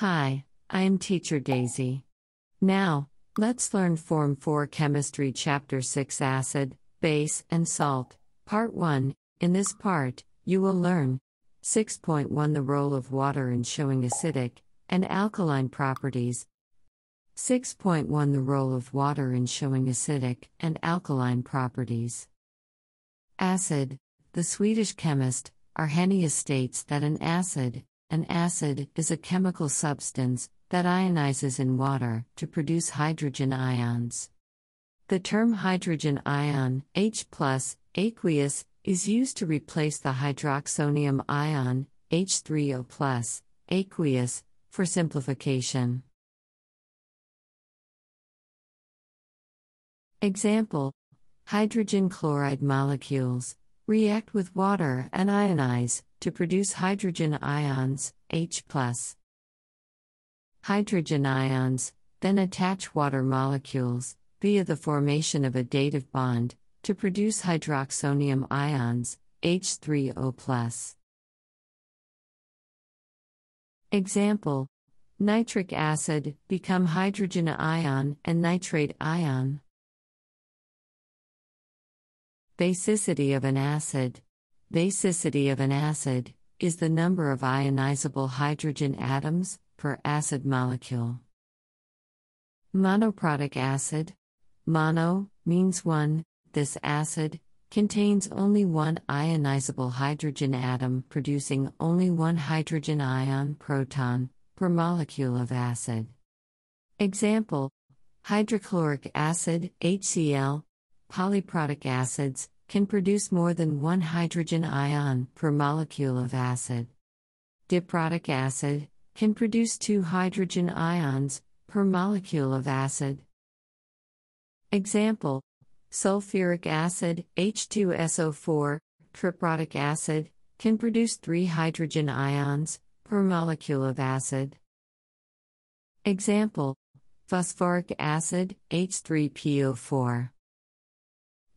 Hi, I am Teacher Daisy. Now, let's learn Form 4 Chemistry Chapter 6 Acid, Base, and Salt, Part 1. In this part, you will learn 6.1 The role of water in showing acidic and alkaline properties. 6.1 The role of water in showing acidic and alkaline properties. Acid. The Swedish chemist, Arrhenius states that an acid an acid is a chemical substance that ionizes in water to produce hydrogen ions. The term hydrogen ion, H+, aqueous, is used to replace the hydroxonium ion, H3O+, aqueous, for simplification. Example Hydrogen chloride molecules react with water and ionize to produce hydrogen ions, H. Plus. Hydrogen ions then attach water molecules, via the formation of a dative bond, to produce hydroxonium ions, H3O. Example Nitric acid become hydrogen ion and nitrate ion. Basicity of an acid. Basicity of an acid is the number of ionizable hydrogen atoms per acid molecule. Monoprotic acid. Mono means one, this acid contains only one ionizable hydrogen atom producing only one hydrogen ion proton per molecule of acid. Example Hydrochloric acid, HCl, polyprotic acids, can produce more than one hydrogen ion per molecule of acid. Diprotic acid can produce two hydrogen ions per molecule of acid. Example Sulfuric acid, H2SO4, triprotic acid, can produce three hydrogen ions per molecule of acid. Example Phosphoric acid, H3PO4.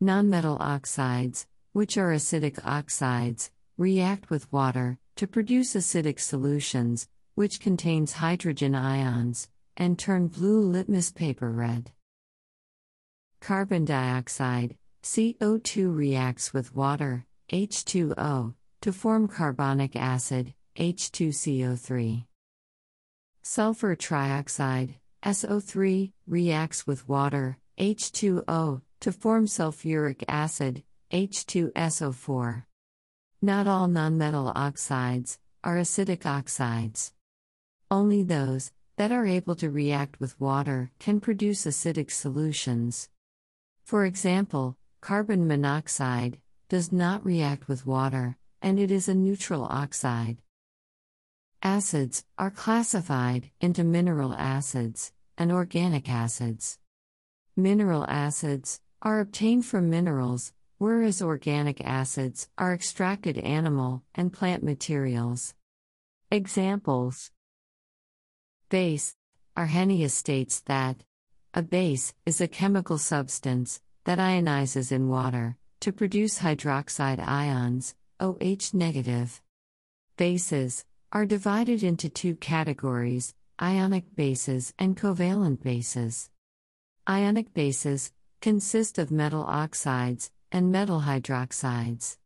Nonmetal oxides, which are acidic oxides, react with water to produce acidic solutions, which contains hydrogen ions, and turn blue litmus paper red. Carbon dioxide, CO2 reacts with water, H2O, to form carbonic acid, H2CO3. Sulfur trioxide, SO3, reacts with water, H2O, to form sulfuric acid, H2SO4. Not all nonmetal oxides are acidic oxides. Only those that are able to react with water can produce acidic solutions. For example, carbon monoxide does not react with water, and it is a neutral oxide. Acids are classified into mineral acids and organic acids. Mineral acids are obtained from minerals, whereas organic acids are extracted animal and plant materials. Examples Base Arrhenius states that a base is a chemical substance that ionizes in water to produce hydroxide ions, OH negative. Bases are divided into two categories ionic bases and covalent bases. Ionic bases consist of metal oxides and metal hydroxides.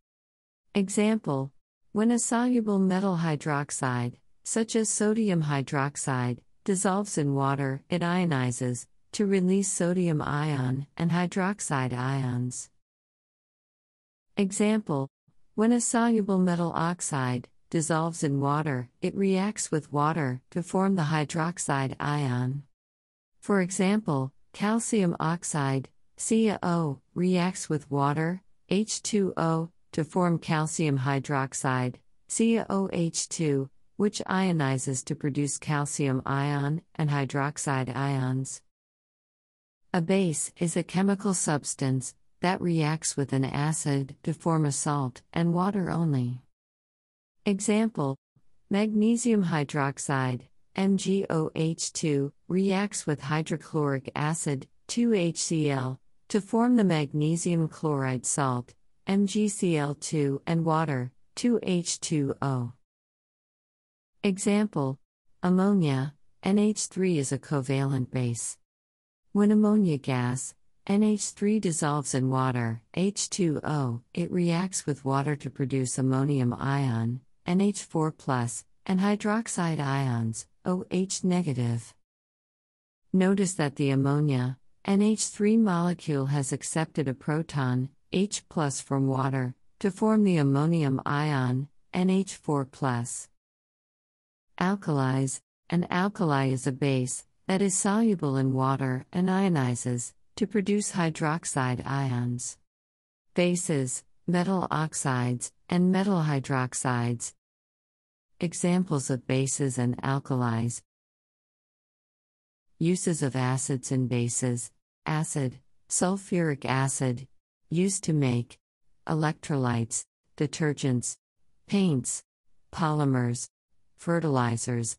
Example When a soluble metal hydroxide, such as sodium hydroxide, dissolves in water, it ionizes to release sodium ion and hydroxide ions. Example When a soluble metal oxide dissolves in water, it reacts with water to form the hydroxide ion. For example, calcium oxide CaO reacts with water, H2O, to form calcium hydroxide, CaOH2, which ionizes to produce calcium ion and hydroxide ions. A base is a chemical substance that reacts with an acid to form a salt and water only. Example Magnesium hydroxide, MgOH2, reacts with hydrochloric acid, 2HCl, to form the magnesium chloride salt, MgCl2, and water, 2H2O. Example Ammonia, NH3 is a covalent base. When ammonia gas, NH3 dissolves in water, H2O, it reacts with water to produce ammonium ion, NH4+, and hydroxide ions, OH. Notice that the ammonia, NH3 molecule has accepted a proton, H from water, to form the ammonium ion, NH4 Alkalis. An alkali is a base that is soluble in water and ionizes to produce hydroxide ions. Bases, metal oxides, and metal hydroxides. Examples of bases and alkalis. Uses of acids and bases Acid, sulfuric acid, used to make electrolytes, detergents, paints, polymers, fertilizers.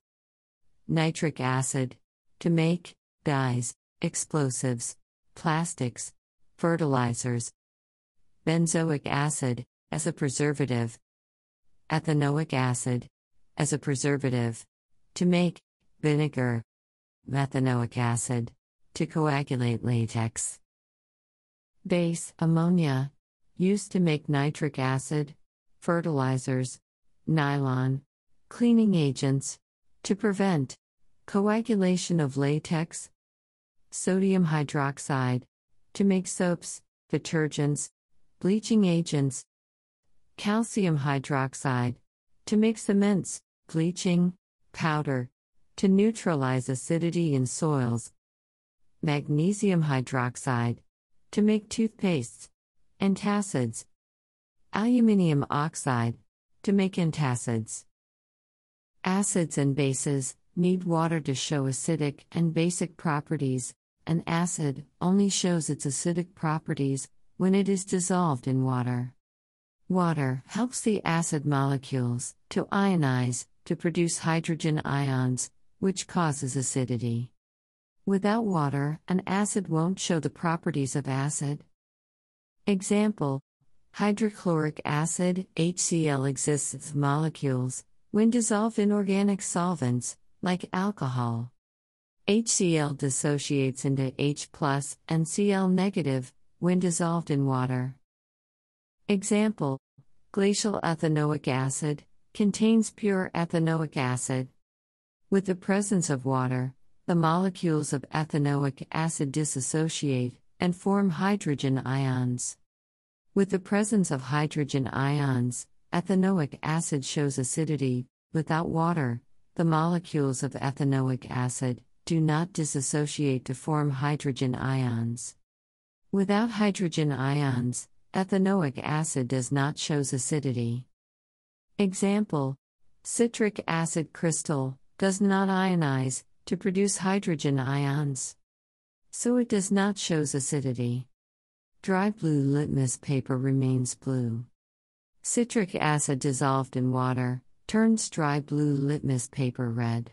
Nitric acid, to make dyes, explosives, plastics, fertilizers. Benzoic acid, as a preservative. Ethanoic acid, as a preservative. To make vinegar methanoic acid, to coagulate latex. Base ammonia, used to make nitric acid, fertilizers, nylon, cleaning agents, to prevent coagulation of latex, sodium hydroxide, to make soaps, detergents, bleaching agents, calcium hydroxide, to make cements, bleaching, powder, to neutralize acidity in soils, magnesium hydroxide, to make toothpastes, antacids, aluminium oxide, to make antacids. Acids and bases need water to show acidic and basic properties. An acid only shows its acidic properties when it is dissolved in water. Water helps the acid molecules to ionize to produce hydrogen ions, which causes acidity. Without water, an acid won't show the properties of acid. Example Hydrochloric acid, HCl exists as molecules when dissolved in organic solvents, like alcohol. HCl dissociates into H and Cl negative when dissolved in water. Example Glacial ethanoic acid contains pure ethanoic acid. With the presence of water, the molecules of ethanoic acid dissociate and form hydrogen ions. With the presence of hydrogen ions, ethanoic acid shows acidity. Without water, the molecules of ethanoic acid do not dissociate to form hydrogen ions. Without hydrogen ions, ethanoic acid does not shows acidity. Example Citric acid crystal does not ionize to produce hydrogen ions. So it does not shows acidity. Dry blue litmus paper remains blue. Citric acid dissolved in water turns dry blue litmus paper red.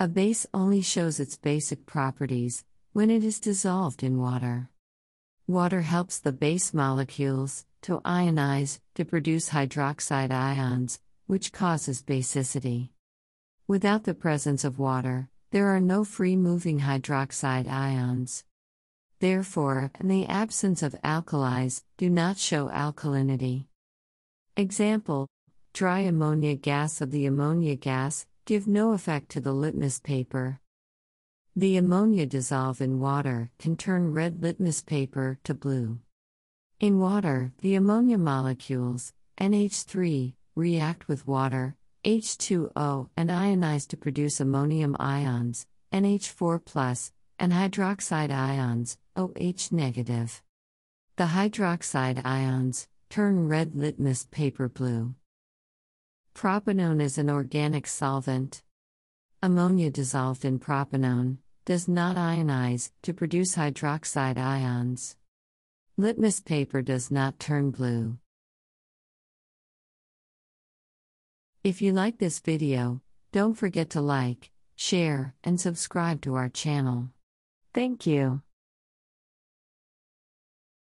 A base only shows its basic properties when it is dissolved in water. Water helps the base molecules to ionize to produce hydroxide ions, which causes basicity. Without the presence of water, there are no free moving hydroxide ions. Therefore, in the absence of alkalis, do not show alkalinity. Example Dry ammonia gas of the ammonia gas give no effect to the litmus paper. The ammonia dissolve in water can turn red litmus paper to blue. In water, the ammonia molecules, NH3, react with water, H2O, and ionize to produce ammonium ions, NH4, and hydroxide ions, OH. The hydroxide ions turn red litmus paper blue. Propanone is an organic solvent. Ammonia dissolved in propanone does not ionize to produce hydroxide ions. Litmus paper does not turn blue. If you like this video, don't forget to like, share, and subscribe to our channel. Thank you.